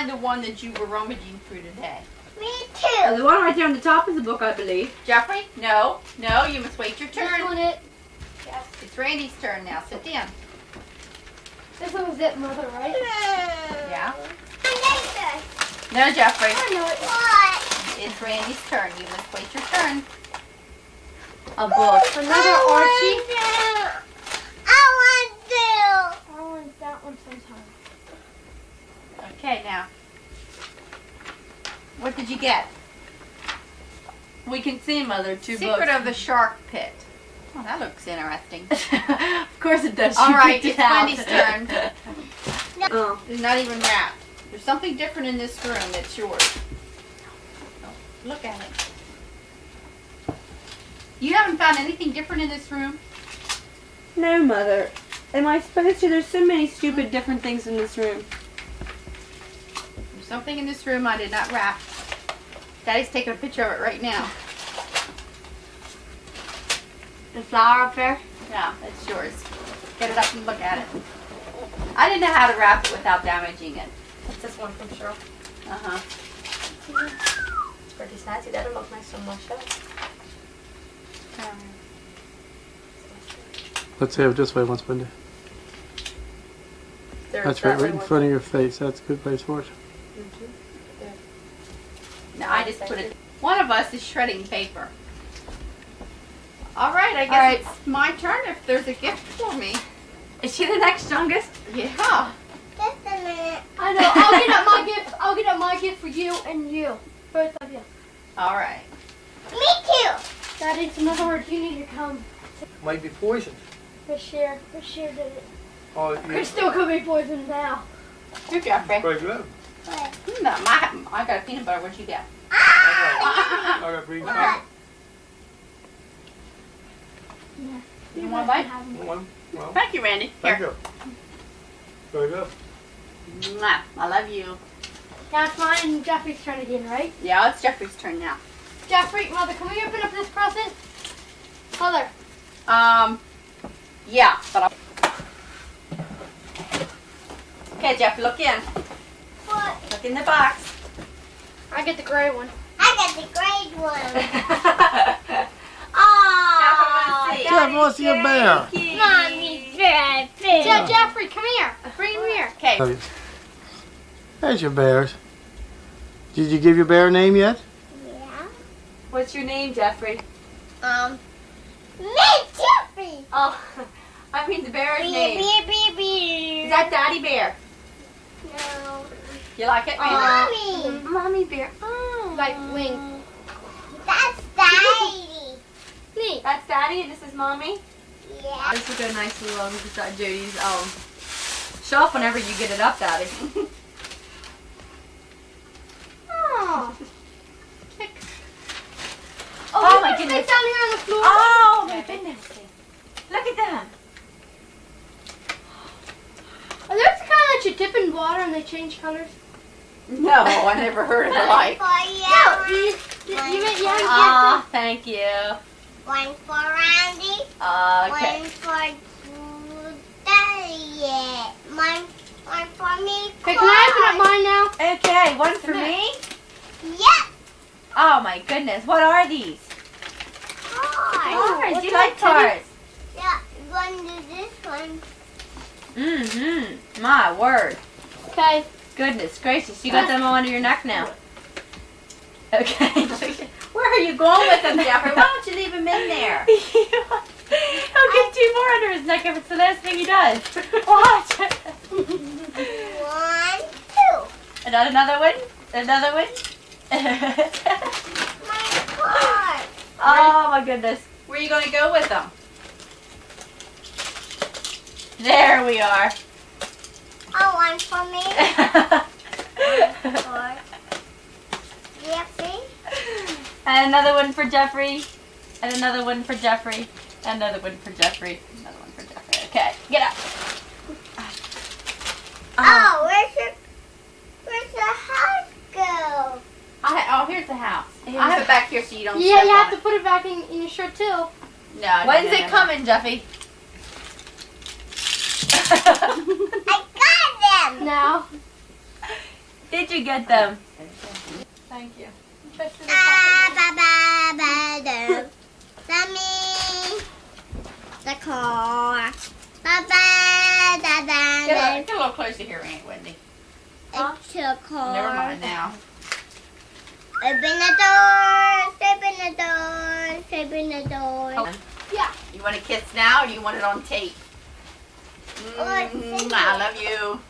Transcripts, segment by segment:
find the one that you were rummaging through today. Me Uh, too. the one right there on the top of the book, I believe. Jeffrey? No, no, you must wait your This turn. one it. Yes. It's Randy's turn now. Sit down. This one was it, mother, right? Yeah. Another. No, Jeffrey. I know it. What? It's Randy's turn. You must wait your turn. A book. Another Archie. I want to. I want that one sometime. Okay, now. What did you get? We can see, Mother, two Secret books. of the Shark Pit. Oh, that looks interesting. of course it does. All She right, it's out. Wendy's turn. oh. It's not even wrapped. There's something different in this room that's yours. Look at it. You haven't found anything different in this room? No, Mother. Am I supposed to? There's so many stupid different things in this room. There's something in this room I did not wrap. Daddy's taking a picture of it right now. The flower up there? Yeah, it's yours. Get it up and look at it. I didn't know how to wrap it without damaging it. What's this one from Cheryl? Uh-huh. It's pretty snazzy. That'll look nice on my shelf. Let's have it this way once, Wendy. There's That's that right, right in front of your face. That's a good place for it. No, I just put it. One of us is shredding paper. All right, I guess All right. it's my turn if there's a gift for me. Is she the next youngest? Yeah. Just a minute. I know. I'll get up my gift. I'll get up my gift for you and you. Both of you. All right. Me too. Daddy, it's another word. You need to come. Might be poisoned. Chris Shear. Chris Shear did it. Oh, Chris still could be poisoned now. Here, Jeffrey. Very good. What? No, my, I got a peanut butter. What'd you get? Ah! I got green What? You want a bite? One. Well, Thank you, Randy. thank Here. you. Very good. Mwah. I love you. Now it's mine and Jeffrey's turn again, right? Yeah, it's Jeffrey's turn now. Jeffrey, mother, can we open up this present? Mother. Um, yeah, but I'll... Okay, Jeff, look in. What? Look in the box. I get the gray one. I get the gray one. Aww. Jeff wants to see a bear. Mommy, Jeffrey. Je- Jeffrey, come here. Bring him here. Okay, There's your bears. Did you give your bear a name yet? Yeah. What's your name, Jeffrey? Um. Me, Jeffrey. Oh, I mean the bear's Beep, name. beep, beep, beep. Is that Daddy Bear? No. You like it? Mommy. Mm-hmm. Mommy Bear. Oh. Like wing. That's Daddy. Me. That's Daddy and this is Mommy? Yeah. This will go nicely along beside Jody's um, shelf whenever you get it up, Daddy. Oh. Oh, my goodness. Down here on the floor. Oh my goodness. Look at them. Are those the kind that you dip in water and they change colors? No, I never heard of the like. For No. you. You, you, you, you, you, thank you. One for Randy. Okay. One for Daddy. One, one for me. Okay, can I open up mine now? Okay, one for me. Yep. Oh my goodness, what are these? Hi. Cards. what's You like cards? Yeah. One to this one. Mm-hmm. My word. Okay. Goodness gracious, you got them all under your neck now. Okay. Where are you going with them, Jeffrey? Why don't you leave them in there? He'll get two more under his neck if it's the last thing he does. Watch. One, two. Another, another one? Another one? My card. oh my goodness. Where are you going to go with them? There we are. Oh, one for me. Four. Jeffrey. and another one for Jeffrey. And another one for Jeffrey. And another one for Jeffrey. Another one for Jeffrey. Okay, get up. Oh, ah. where's your, where's the house go? I, oh, here's the house. I have it back here so you don't Yeah, you have on to put it back in, in your shirt too. No, When's no, no, it no. coming, Jeffy? Them. Now. Did you get them? Thank you. Do. Mommy. The car. Ba ba da da Get a, get a little closer here, Aunt Wendy. It's a car. Never mind now. Open the door. Open the door. Open the door. Oh. Yeah. You want a kiss now, or you want it on tape? Oh, Mm, I love you.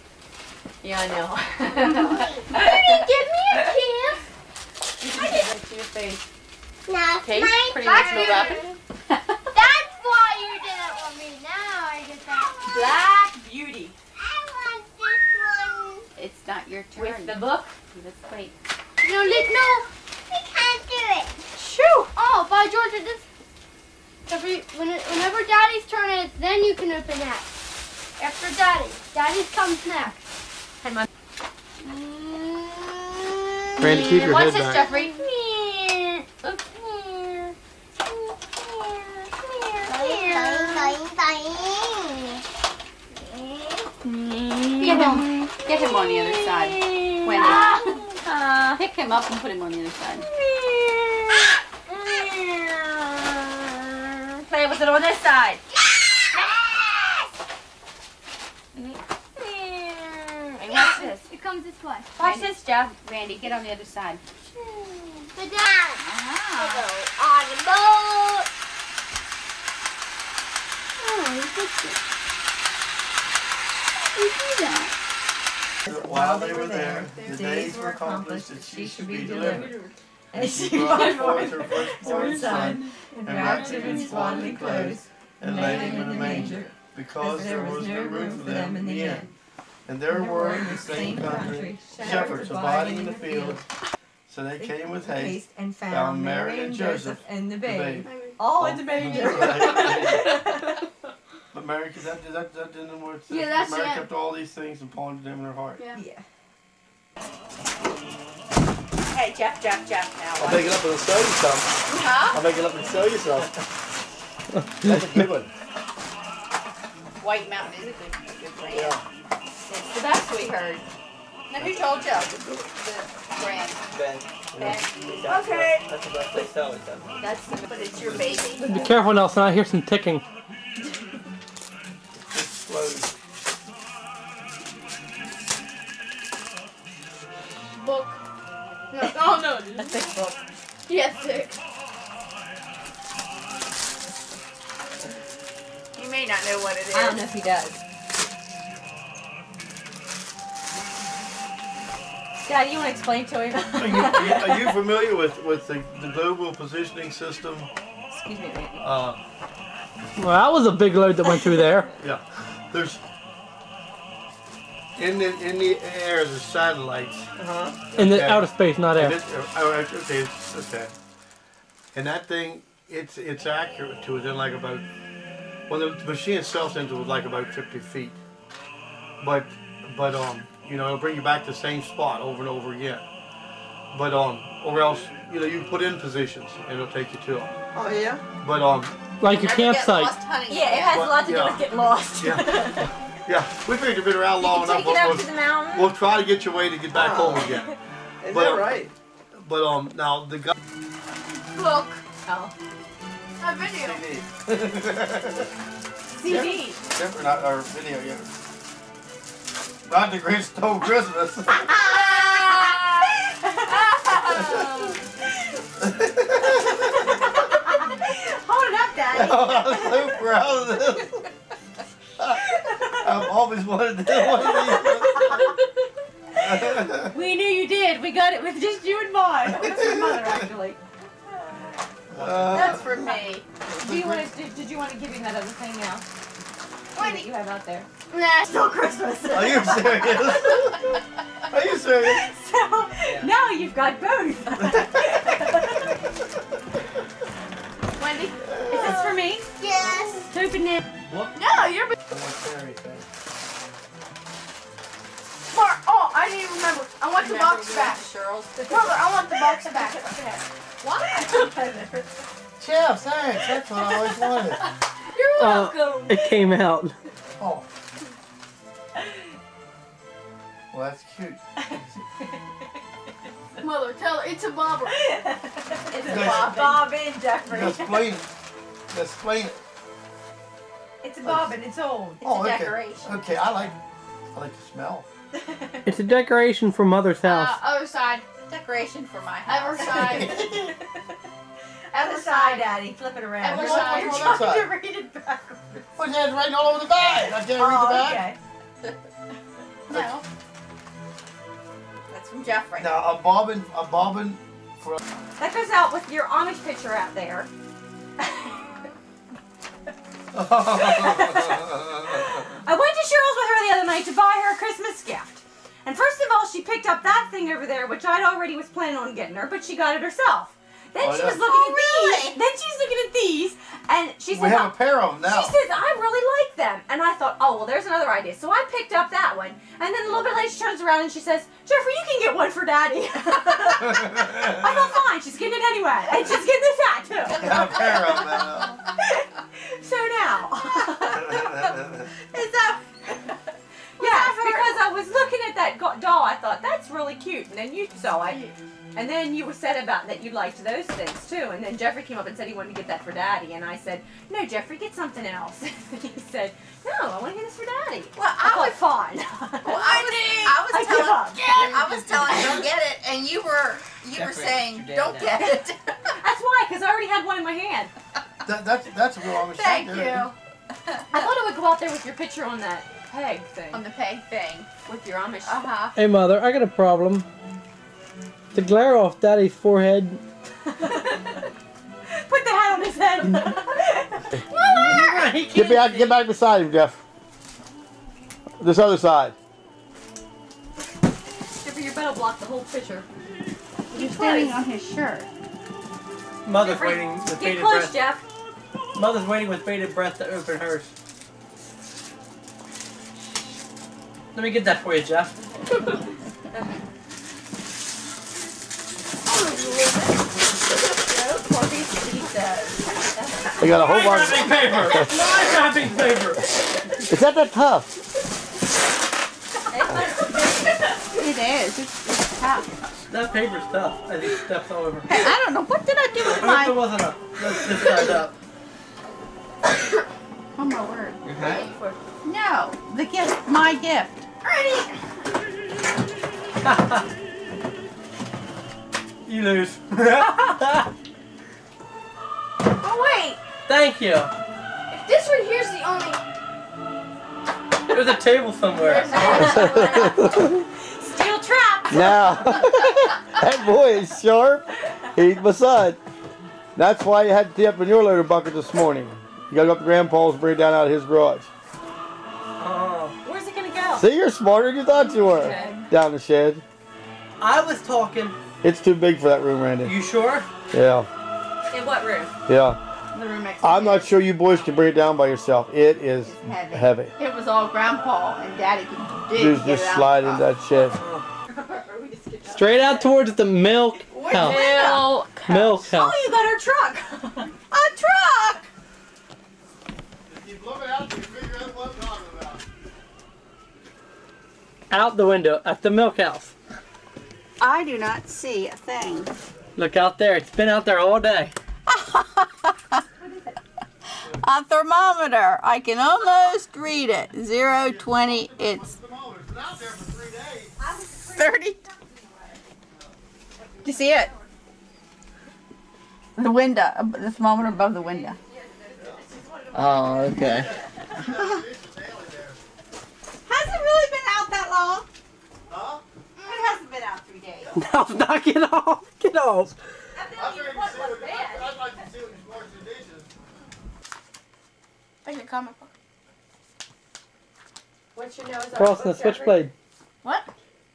Yeah, I know. Daddy, give me a kiss. to your face. No, Tape? my Pretty much no wrapping. That's why you didn't want me. Now I get that. Black Beauty. I want this one. It's not your turn. With the book. Let's wait. No, Lick, no. We can't do it. Shoo! Oh, by Georgia, this. Every, when it, whenever Daddy's turn is, then you can open that. After Daddy. Daddy comes next. Randy, keep your What's head this, back. Jeffrey? Get him. Get him on the other side. Wendy. Uh, Pick him up and put him on the other side. play with it on this side. Hey, watch this. It comes this way. Watch this, Jeff. Randy, get on the other side. The dad. Ah. On the boat. While they were there, the days were accomplished that she should be delivered. And she brought forth her firstborn son, and wrapped him in swaddling clothes, and laid him in the manger, because there was no room for them in the inn. And there were in the same country shepherds abiding in the fields. So they came with haste, and found found Mary Mary and and Joseph Joseph and the the babe, babe. all in the manger. But Mary, because that, that, that didn't work. Yeah, that's Mary it. kept all these things and pondered them in her heart. yeah. Hey, Jeff, Jeff, Jeff. Now. I'll make it up and show you some. Huh? I'll make it up and show you some. That's a good one. White Mountain is a good, a good brand. Yeah. It's the best we heard. Now, who told you the, the brand? Ben. Ben. Okay. That's the best they sell it then. That's the, but it's your baby. Be careful, Nelson. I hear some ticking. Just slowly. Book. No, oh no. A thick book. Yes, sick. You may not know what it is. I don't know if he does. Dad, you want to explain to him? Are you, are you, familiar with, with the, the global positioning system? Excuse me, Randy. Uh, Well, that was a big load that went through there. yeah. There's in the in the air there's satellites. Uh huh. In the Okay. outer space, not And air. it, oh, okay, okay. And that thing, it's it's accurate to within like about. Well, the machine itself sends it with like about 50 feet. But but um, you know, it'll bring you back to the same spot over and over again. But um, or else you know you put in positions and it'll take you to them. Oh yeah. But um, Like your Never get campsite. lost hunting Yeah, it again. has a lot to do with getting lost. yeah, yeah, we figured you've been around long you enough. can take it We'll, up to the mountain. we'll try to get your way to get back Oh. home again. Is But, that uh, right? But um, now the guy. Look, Oh. a video. CD. CD. Different not our video yet. Not the Grinch stole Christmas. Hold it up, Daddy. I'm so proud of this. I've always wanted to do one of these. We knew you did. We got it with just you and mine. It's your mother, actually. Uh, That's for me. Do you want to? Did, did you want to give him that other thing now? That you have out there. Nah. Still Christmas. are you serious? Are you serious? so now you've got both. Wendy? Is this for me? Yes. To open it. No, you're. Mark, oh, I didn't even remember. I want the box back. Cheryl's. Mother, I want the box back. Why? Chef, thanks. That's what I always wanted. You're Uh. It came out. Oh. Well, that's cute. mother. Tell her it's a bobber. It's a Yes. bobbin. Bobbin, Jeffrey. Explain it. Explain it. It's a bobbin. It's old. It's oh, a okay. decoration. Okay, I like I like the smell. It's a decoration for Mother's house. Uh, house. other side. Decoration for my Other house. side. Other side, Daddy. Flip it around. Other You're side. You're Other trying to read it backwards. What's that writing all over the bag? I can't read the Oh, bag. okay. No. That's from Jeffrey. Now a bobbin, a bobbin for. That goes out with your Amish picture out there. I went to Cheryl's with her the other night to buy her a Christmas gift. And first of all, she picked up that thing over there, which I'd already was planning on getting her, but she got it herself. Then Oh, she was looking at these. Then she's looking at these, and she we says, have a pair of them now. she says, I really like them. And I thought, oh, well, there's another idea. So I picked up that one. And then a little bit later, she turns around and she says, Jeffrey, you can get one for Daddy. I thought, fine, she's getting it anyway. And she's getting this hat, We too. have a pair of them now. so now. Is that. Yes, because I was looking at that go- doll, I thought that's really cute, and then you saw it, and then you were said about that you liked those things too, and then Jeffrey came up and said he wanted to get that for Daddy, and I said, no, Jeffrey, get something else. and he said, no, I want to get this for Daddy. Well, I I was, fine. well, I was, I was I give telling, up. I was telling you to get it, and you were, you were saying, don't died. get it. That's why, because I already had one in my hand. That, that's that's a real honest Thank shot you. I thought it would go out there with your picture on that peg thing, On the peg thing. with your Amish. Uh huh. Hey, Mother, I got a problem. The glare off Daddy's forehead. Put the hat on his head. Get back, get back beside him, Jeff. This other side. Jeffrey, you better block the whole picture. You're standing on his shirt. Mother's Jeffrey, waiting with Get bated close, breath. Jeff. Mother's waiting with bated breath to open hers. Let me get that for you, Jeff. I got a whole My bunch. wrapping paper. My wrapping paper. Is that that tough? It is. It's, it's tough. That paper's tough. I think stuff's all over. Hey, I don't know. What did I do with I hope it my. wasn't a this, this side up. Oh, my word. Your hat? No. The gift. My gift. you lose. Oh wait, Thank you. If this one here's the only. There's a table somewhere. Steel trap. Now, that boy is sharp. He's my son. That's why you had to tee up in your loader bucket this morning. You gotta go up to Grandpa's and bring it down out of his garage. See, you're smarter than you thought you were. Down the shed. I was talking. It's too big for that room, Randy. You sure? Yeah, In what room? yeah. The room next I'm not sure you boys can bring it down by yourself. It is heavy. heavy. It was all grandpa and daddy could do. Just, to just slide the in that shed. Uh-huh. Straight out towards the milk house. Milk. Milk house. Oh, you got our truck. A truck. Out the window at the milk house. I do not see a thing. Look out there. It's been out there all day. A thermometer. I can almost read it. Zero twenty. It's Thermometer's been out there for three days. thirty. Do you see it? The window. The thermometer above the window. Oh, okay. Has it really been out? Huh? It hasn't been out three days. No, knock it off. Get off. I figured you see what, I'd, I'd like to see what you wash the dishes. Like a comic book. What's your nose? Cross and the Switchblade. What?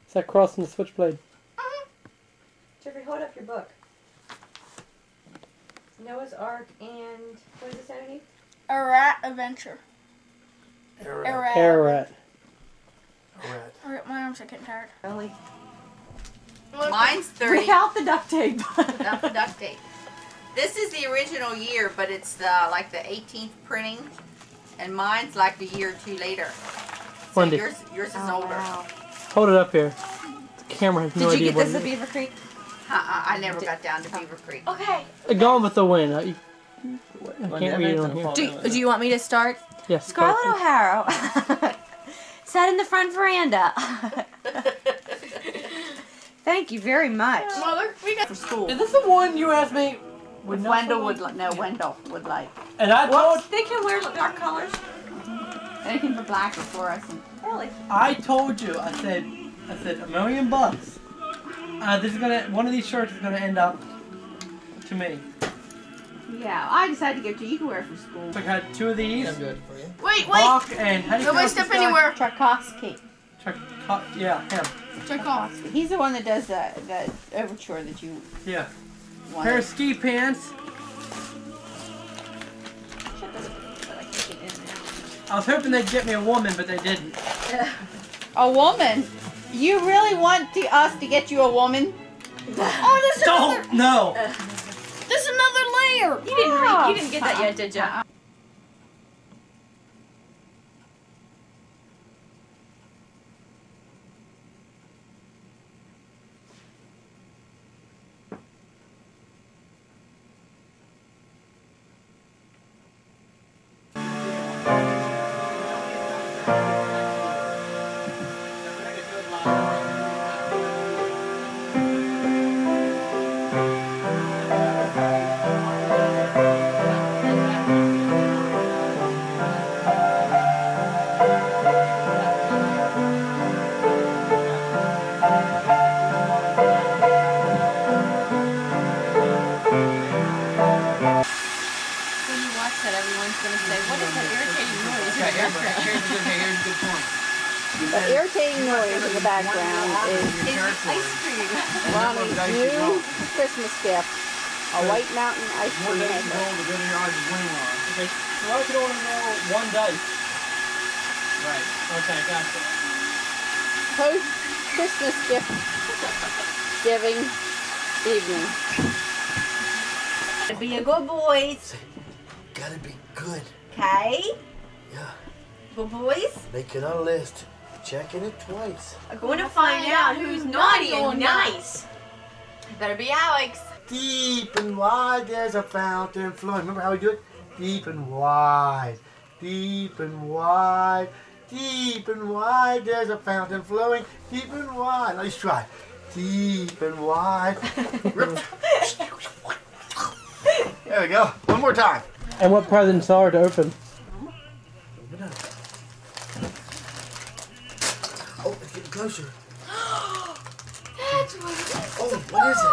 Is that Cross and the Switchblade? Mm-hmm. Jeffrey, hold up your book. Noah's Ark and what is this underneath? Ararat adventure. A rat. Air rat. My arms are getting tired. Only Mine's thirty. without the duct tape. Without the duct tape. This is the original year, but it's the like the 18th printing, and mine's like a year or two later. So Wendy. yours, yours is Oh, older. wow. Hold it up here. The camera has no Did you get this at. Beaver Creek? Uh-uh, I never got down to oh. Beaver Creek. Okay. Uh, Gone with the wind. I, uh, I can't read it on here. Do, do you want me to start? Yes. Scarlett O'Hara sat in the front veranda. Thank you very much. Mother, we got for school. Is this the one you asked me? With Wendell would like? no Wendell would like. And I told They can wear our colors. Anything but black or fluorescent. Really? I told you. I said I said a million bucks. Uh, this is gonna one of these shirts is gonna end up to me. Yeah, I decided to give it to you. You can wear it for school. So I had two of these. I'm good for you. Wait, wait. Hawk and how do you Nobody step anywhere. Tchaikovsky. Chuck, yeah, him. Tchaikovsky. He's the one that does that the overture that you Yeah. want. Pair of ski pants. I was hoping they'd get me a woman, but they didn't. A woman. You really want to, us to get you a woman? Oh, there's another. Don't no. Layer. You didn't you didn't get that yet, did you? That, everyone's gonna say, "What is that irritating noise?" in the background?" Here's a good, here's a good point. The irritating noise in the background is It's ice cream. Ronnie's new Christmas gift. A White Mountain ice cream than you maker. roll, the better your odds of winning are. Okay. So I could only roll one dice. Right. Okay, gotcha. Post Christmas gift giving evening. Be a good boys, Gotta be good. okay? Yeah. Good boys. Making a list. Checking it twice. I'm going to find out who's naughty and nice. Better be Alex. Deep and wide, there's a fountain flowing. Remember how we do it? Deep and wide, deep and wide, deep and wide, there's a fountain flowing. Deep and wide. Let's try. Deep and wide. there we go. One more time. And what presents are to open? Open up. Oh, it's getting closer. That's what it is. Oh, what is it?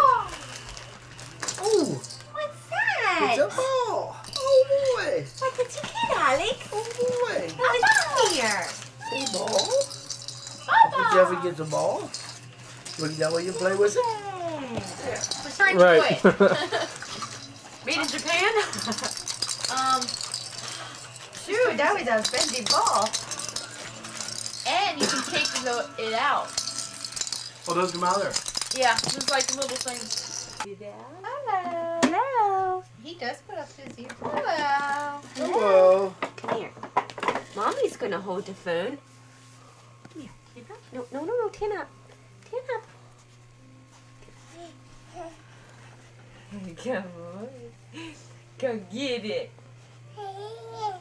Oh, What's that? it's a ball. Oh, oh boy. What did you get, Alex? Oh boy. What's here? A ball. Whichever gets a ball. Look at that way you play with it. Strange Right. Made in Japan? um, shoot, that was a fancy ball. And you can take the, it out. Oh, those come out there. Yeah, just like the little things. Hello. Hello. He does put up his ear. Hello. Hello. Come here. Mommy's gonna hold the phone. Come here. Stand up. No, no, no, no. Stand up. Stand up. Come on. Go get it.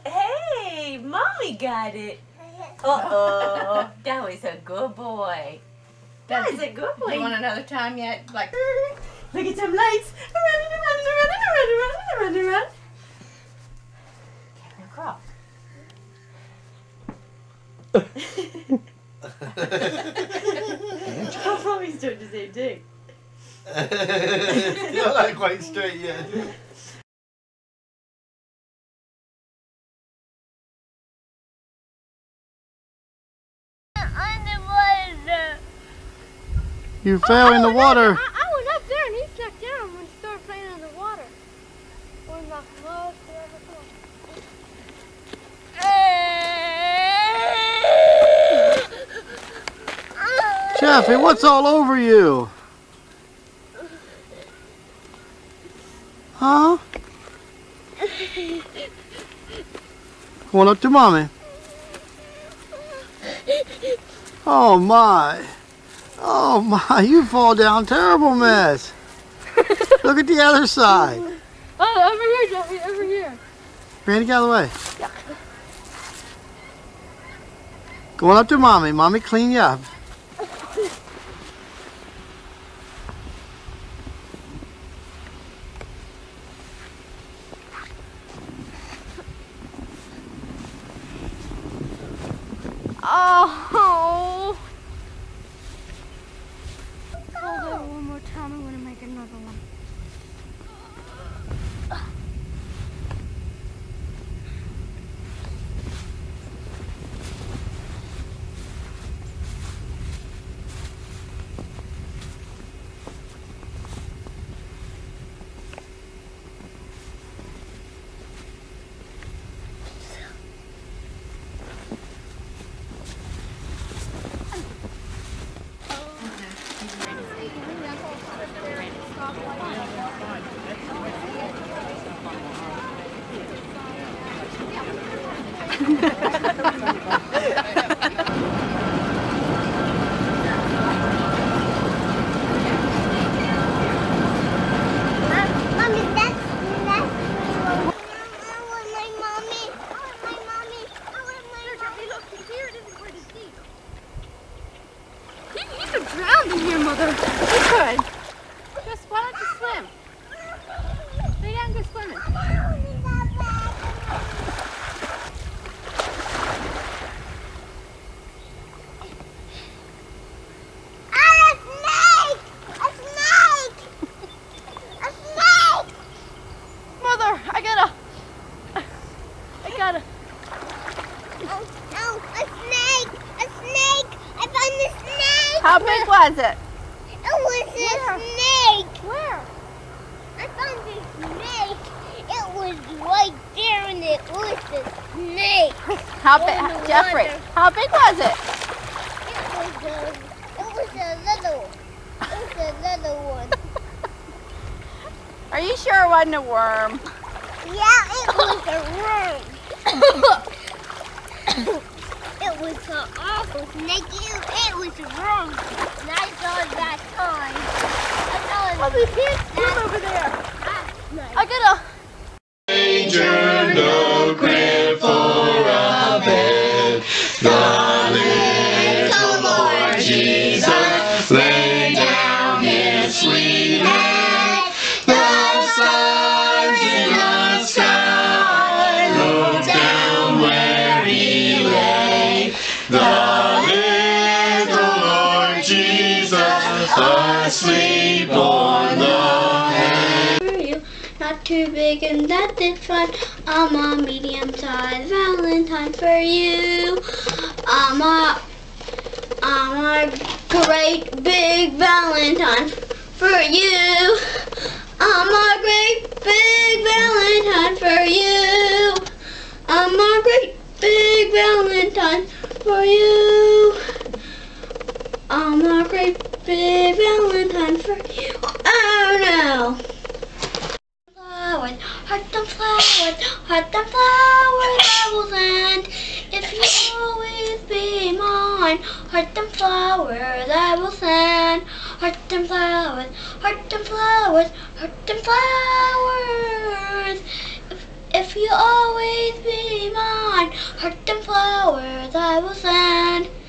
Hey, mommy got it. Uh oh. That was a good boy. That was a good boy. You want another time yet? Like, Look at some lights. Run, run, run, run, run, run, run, run. Karen Croft. Mommy's doing the same thing. You're not quite straight yet. You fell in the oh, water. I, I went up there and he stuck down when he started playing in the water. One of the closest to. Jeffy, what's all over you? Huh? Come on up to mommy. Oh my. Oh my, you fall down terrible mess. Look at the other side. Oh, over here, Jeffy, over here. Randy, get out of the way. Going up to mommy. Mommy, clean you up. Oh. Hold on one more time. I'm gonna make another one. Mommy, that's that's I want my mommy. I want my mommy. I want my mommy. Look, here it is. Where to see? You, you could drown in here, Mother. You could. Just why don't you swim? Lay down and go swimming. Ah, a snake! A snake! A snake! Mother, I gotta. I gotta. Oh, oh, a snake! A snake! I found the snake! How big was it? It was a snake! Where? I found the snake! It was right there and it was a snake! How big, Jeffrey? water. How big was it? It was a, it was a little, it was a little one. Are you sure it wasn't a worm? Yeah, it was a worm. They it was wrong. And I it that time. I saw it. we can't over there. I, no. I gotta... Agenda. Medium-sized Valentine for you. I'm a, I'm a great big Valentine for you. I'm a great big Valentine for you. I'm a great big Valentine for you. I'm a great big Valentine for you. Oh no! Heart them flowers, heart them flowers I will send. If you always be mine, heart them flowers I will send. Heart them flowers, heart them flowers, heart them flowers. If, if you always be mine, heart them flowers I will send.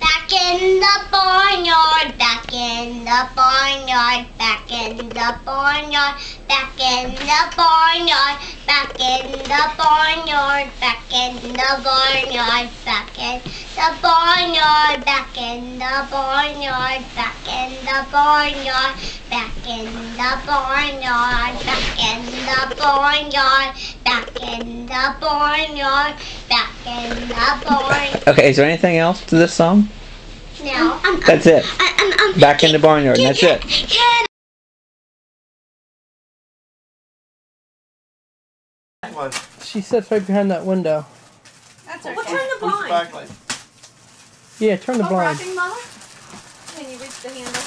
Back in the barnyard, back in the barnyard, back in the barnyard, back in the barnyard, back in the barnyard, back in the barnyard, back in the barnyard, back in the barnyard, back in the barnyard, back in the barnyard, back in the barnyard, back in the barnyard, back in the barnyard. Okay, is there anything else to this song? Now, I'm, That's it. I'm, I'm, Back in the barnyard, that's it. Can She sits right behind that window. That's Well, okay. turn the blind. Backlight? Yeah, turn the Oh, blind. wrapping, Mother? Can you reach the handle?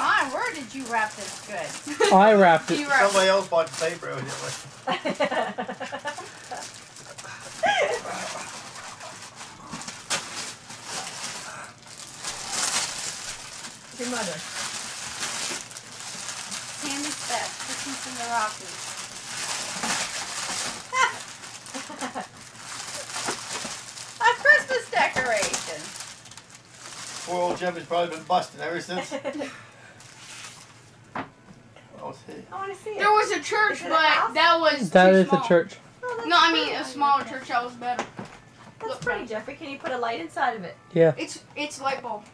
My word, did you wrap this good? I wrapped it. Wrapped Somebody else bought the paper over here. Your mother. Tammy's best. Christmas in the Rockies. A Christmas decoration. Poor old Jeffy's probably been busting ever since. See. I want to see it. There was a church, a but house? that was That too is small. the church. Oh, No, I mean a smaller church that was better. That's Look, pretty, Jeffrey. Can you put a light inside of it? Yeah. It's it's light bulb.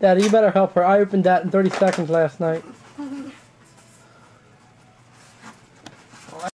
Daddy, you better help her. I opened that in 30 seconds last night.